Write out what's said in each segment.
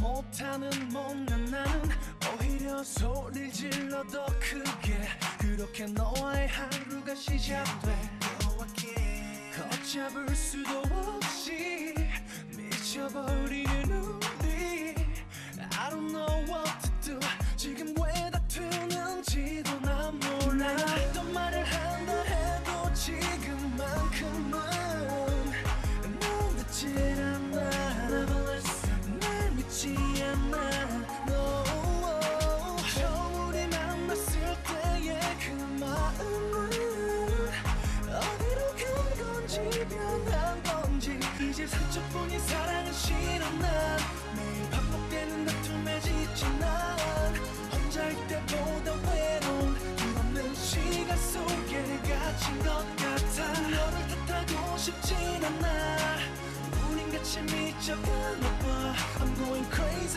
못하는 못난 나는 오히려 소리를 질러 더 크게. 그렇게 너와의 하루가 시작돼. 걷잡을 수도 없이 건지 변한 건지 이제 상처뿐인 사랑은 싫어 난 매일 반복되는 다툼에 지친 난 혼자일 때보다 외로운 끝없는 시간 속에 갇힌 것 같아. 너를 탓하고 싶진 않아. 우린 같이 미쳐가나 봐 I'm going crazy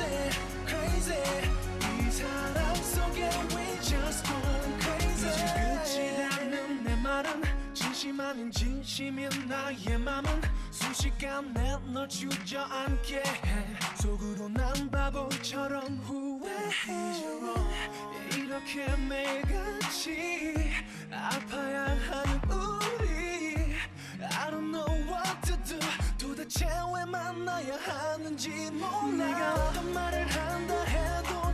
아닌 진심인 나의 맘은 순식간 내널 주저앉게 해. 속으로 난 바보처럼 후회해. 이렇게 매일같이 아파야 하는 우리. I don't know what to do. 도대체 왜 만나야 하는지 몰라. 내가 어떤 말을 한다 해도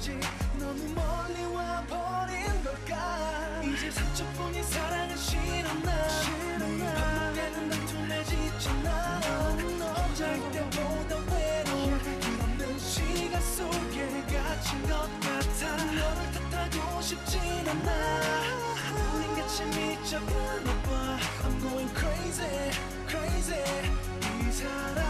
건지 너무 멀리 와버린 걸까? 이제 상처뿐인 사랑은 싫어 나? 매일 반복되는 다툼에 지친 난 혼자일 때보다 외로운 끝없는 시간 속에 갇힌 것 같아. 너를 탓하고 싶진 않아. 우린 같이 미쳐가나 봐 I'm going crazy crazy. 이 사랑